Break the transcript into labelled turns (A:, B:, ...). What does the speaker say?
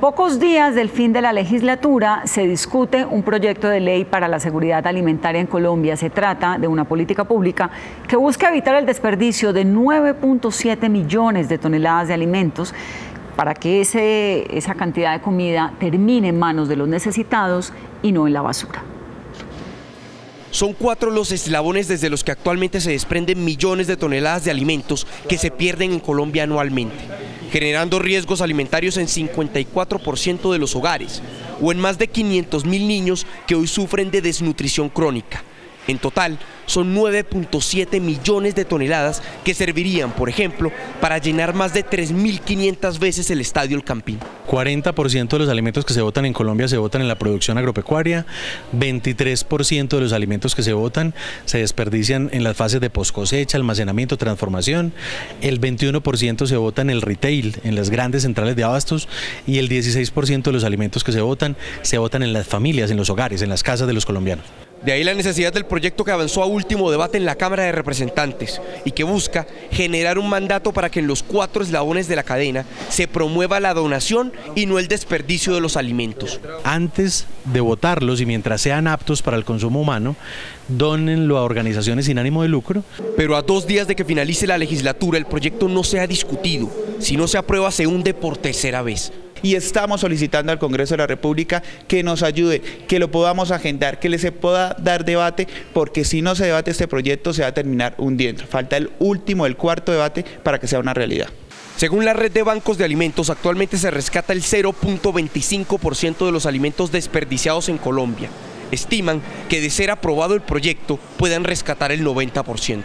A: Pocos días del fin de la legislatura se discute un proyecto de ley para la seguridad alimentaria en Colombia. Se trata de una política pública que busca evitar el desperdicio de 9.7 millones de toneladas de alimentos para que esa cantidad de comida termine en manos de los necesitados y no en la basura.
B: Son cuatro los eslabones desde los que actualmente se desprenden millones de toneladas de alimentos que se pierden en Colombia anualmente generando riesgos alimentarios en 54% de los hogares o en más de 500 mil niños que hoy sufren de desnutrición crónica. En total, son 9.7 millones de toneladas que servirían, por ejemplo, para llenar más de 3.500 veces el estadio El Campín.
C: 40% de los alimentos que se votan en Colombia se votan en la producción agropecuaria, 23% de los alimentos que se votan se desperdician en las fases de post cosecha, almacenamiento, transformación, el 21% se vota en el retail, en las grandes centrales de abastos y el 16% de los alimentos que se votan se votan en las familias, en los hogares, en las casas de los colombianos.
B: De ahí la necesidad del proyecto que avanzó a último debate en la Cámara de Representantes y que busca generar un mandato para que en los cuatro eslabones de la cadena se promueva la donación y no el desperdicio de los alimentos.
C: Antes de votarlos y mientras sean aptos para el consumo humano, donenlo a organizaciones sin ánimo de lucro.
B: Pero a dos días de que finalice la legislatura el proyecto no se ha discutido. Si no se aprueba se hunde por tercera vez
D: y estamos solicitando al Congreso de la República que nos ayude, que lo podamos agendar, que le se pueda dar debate, porque si no se debate este proyecto se va a terminar hundiendo. Falta el último, el cuarto debate para que sea una realidad.
B: Según la red de bancos de alimentos, actualmente se rescata el 0.25% de los alimentos desperdiciados en Colombia. Estiman que de ser aprobado el proyecto puedan rescatar el 90%.